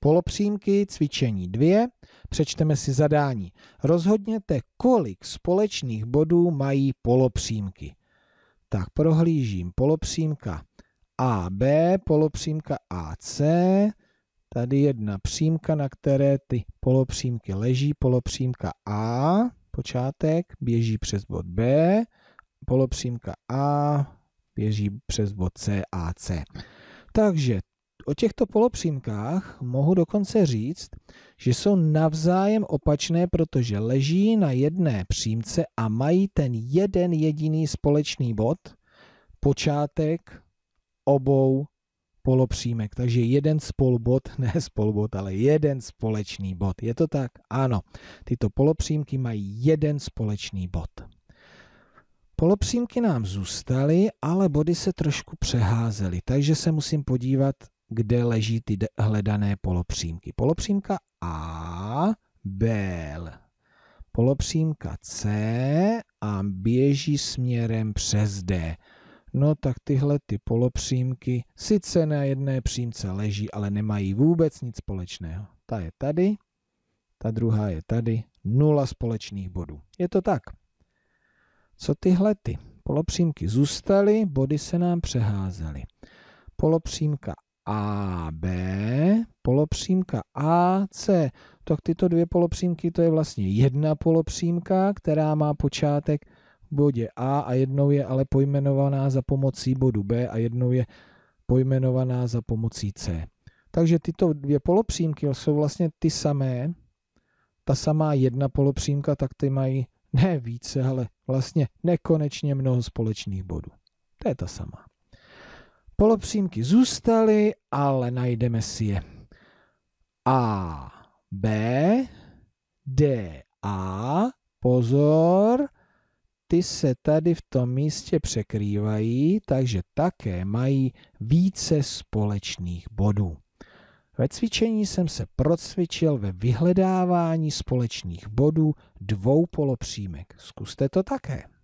polopřímky, cvičení 2, přečteme si zadání. Rozhodněte, kolik společných bodů mají polopřímky. Tak prohlížím polopřímka AB, polopřímka AC, tady jedna přímka, na které ty polopřímky leží, polopřímka A, počátek, běží přes bod B, polopřímka A běží přes bod C a C. Takže o těchto polopřímkách mohu dokonce říct, že jsou navzájem opačné, protože leží na jedné přímce a mají ten jeden jediný společný bod, počátek obou polopřímek. Takže jeden spolubod, ne spolubod, ale jeden společný bod. Je to tak? Ano. Tyto polopřímky mají jeden společný bod. Polopřímky nám zůstaly, ale body se trošku přeházely, takže se musím podívat, kde leží ty hledané polopřímky. Polopřímka A, B, polopřímka C a běží směrem přes D. No tak tyhle ty polopřímky sice na jedné přímce leží, ale nemají vůbec nic společného. Ta je tady, ta druhá je tady, nula společných bodů. Je to tak. Co tyhle ty polopřímky zůstaly, body se nám přeházely. Polopřímka AB, polopřímka AC. Tak tyto dvě polopřímky, to je vlastně jedna polopřímka, která má počátek v bodě A a jednou je ale pojmenovaná za pomocí bodu B a jednou je pojmenovaná za pomocí C. Takže tyto dvě polopřímky jsou vlastně ty samé, ta samá jedna polopřímka, tak ty mají ne více, ale vlastně nekonečně mnoho společných bodů. To je ta sama. Polopřímky zůstaly, ale najdeme si je. A, B, D, A, pozor, ty se tady v tom místě překrývají, takže také mají více společných bodů. Ve cvičení jsem se procvičil ve vyhledávání společných bodů dvou polopřímek. Zkuste to také.